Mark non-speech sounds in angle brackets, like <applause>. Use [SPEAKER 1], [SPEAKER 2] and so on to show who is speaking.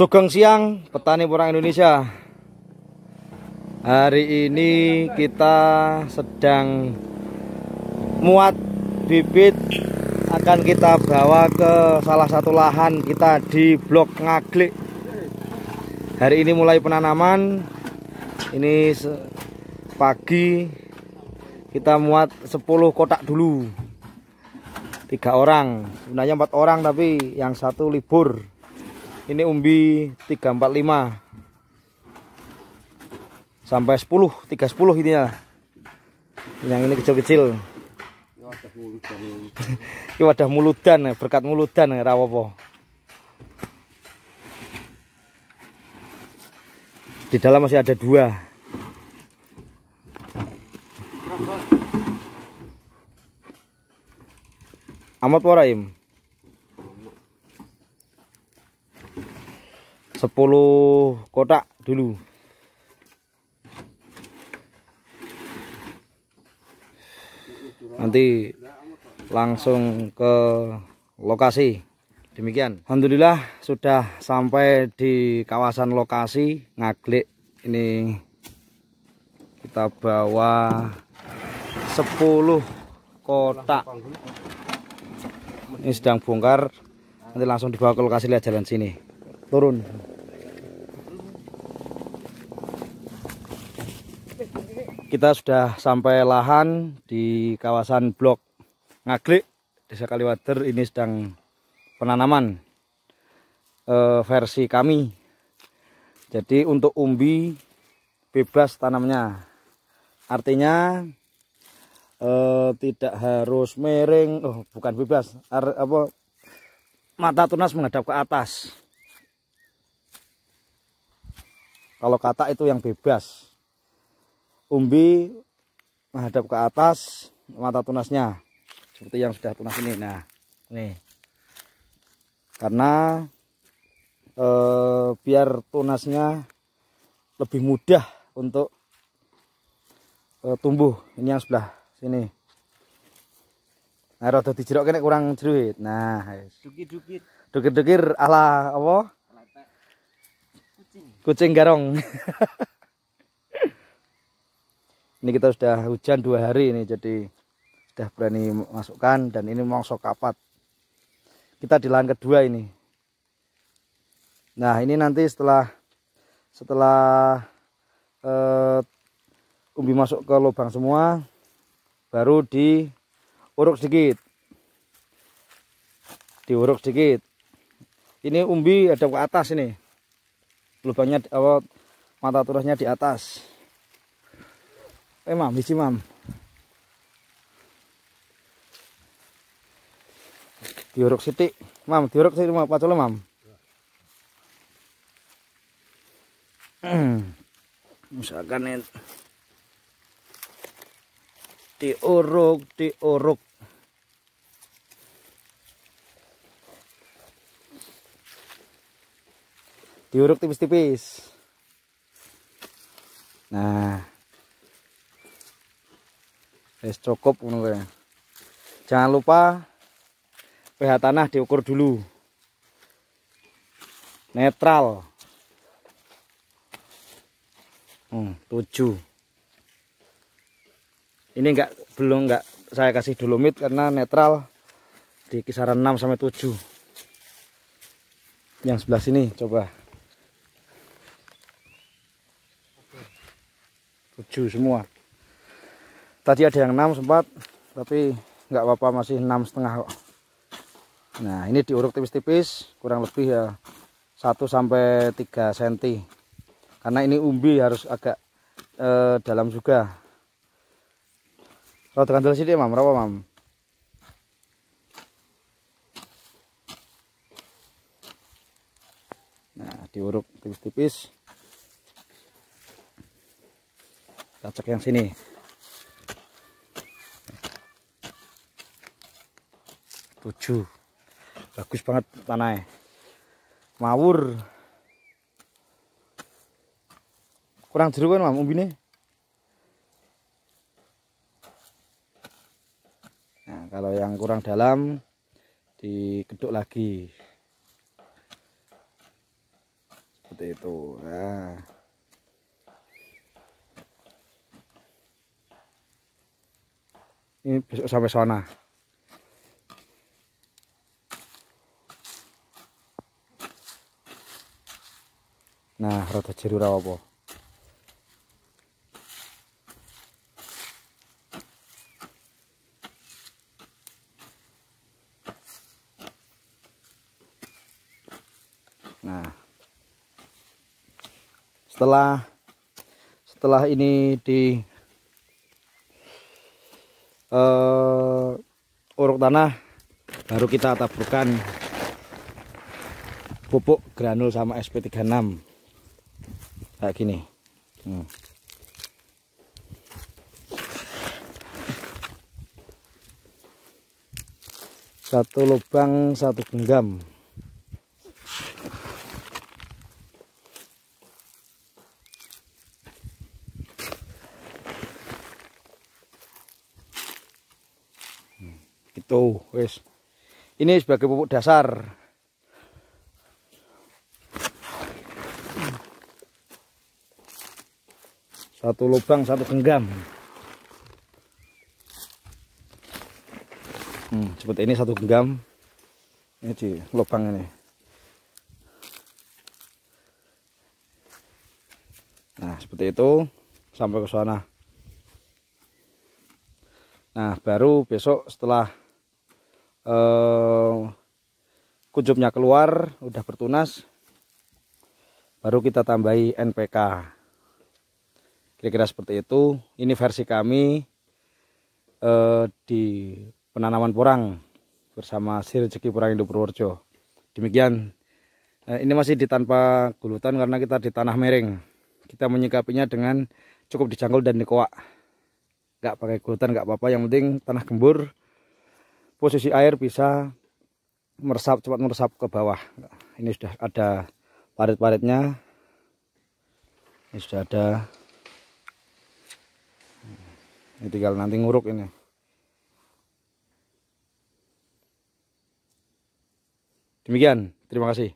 [SPEAKER 1] Sugeng siang petani porang Indonesia. Hari ini kita sedang muat bibit akan kita bawa ke salah satu lahan kita di blok ngaglik. Hari ini mulai penanaman. Ini pagi kita muat 10 kotak dulu. Tiga orang. Sebenarnya empat orang tapi yang satu libur ini umbi 345 sampai 10 310 ini ya yang ini kecil-kecil. Ini wadah muludan berkat muludan rawopo di dalam masih ada dua. Amat waraim 10 kotak dulu. Nanti langsung ke lokasi. Demikian. Alhamdulillah sudah sampai di kawasan lokasi ngaglik ini. Kita bawa 10 kotak. Ini sedang bongkar. Nanti langsung dibawa ke lokasi lihat jalan sini. Turun kita sudah sampai lahan di kawasan blok ngaglik desa Kaliwater. Ini sedang penanaman e, versi kami. Jadi untuk umbi bebas tanamnya. Artinya eh, tidak harus miring oh bukan bebas. Ar, apa mata tunas menghadap ke atas. Kalau kata itu yang bebas umbi menghadap ke atas mata tunasnya seperti yang sudah tunas ini. Nah ini. Karena eh, biar tunasnya lebih mudah untuk eh, tumbuh. Ini yang sebelah sini. Nah rada dijerok kene kurang jeruit nah
[SPEAKER 2] dukir-dukir
[SPEAKER 1] dukir-dukir ala apa? Kucing. Kucing garong <laughs> ini kita sudah hujan dua hari ini jadi sudah berani masukkan dan ini mongso kapat. Kita di lahan kedua ini. Nah ini nanti setelah setelah uh, umbi masuk ke lubang semua baru diuruk sedikit. Diuruk sedikit. Ini umbi ada ke atas ini. Lubangnya awal mata turasnya di atas eh mam biji mam. Diuruk sidik mam apa mam misalkan ini diuruk diuruk diuruk tipis-tipis nah es cukup jangan lupa pH tanah diukur dulu. Netral. Hmm, 7 ini enggak belum enggak saya kasih dolomit karena netral di kisaran 6 sampai 7 yang sebelah sini coba. 7 semua tadi ada yang 6 sempat tapi enggak apa-apa masih 6 setengah nah ini diuruk tipis-tipis kurang lebih ya 1 sampai 3 cm karena ini umbi harus agak eh, dalam juga kalau tekan sini mam, berapa mam? Nah, diuruk tipis-tipis. Kita cek yang sini. Tujuh. Bagus banget tanahnya. Mawur. Kurang jeruk kan mam umbine? kalau yang kurang dalam dikeduk lagi seperti itu nah ini besok sampai sana nah rata jeru apa Nah, setelah setelah ini di uh, uruk tanah, baru kita taburkan pupuk granul sama SP36 kayak gini. Hmm. Satu lubang, satu genggam. itu wes ini sebagai pupuk dasar satu lubang satu genggam. Hmm, seperti ini satu genggam. Ini di lubang ini. Nah seperti itu. Sampai ke sana. Nah baru besok setelah uh, kujubnya keluar udah bertunas baru kita tambahi NPK kira-kira seperti itu. Ini versi kami uh, di penanaman porang bersama si rezeki porang Indo Purworejo demikian. Uh, ini masih di tanpa gulutan karena kita di tanah miring. Kita menyikapinya dengan cukup dijangkau dan dikoak. Nggak pakai gulutan nggak apa-apa. Yang penting tanah gembur posisi air bisa meresap cepat meresap ke bawah. Ini sudah ada parit-paritnya. Ini sudah ada ini tinggal nanti nguruk ini. Demikian terima kasih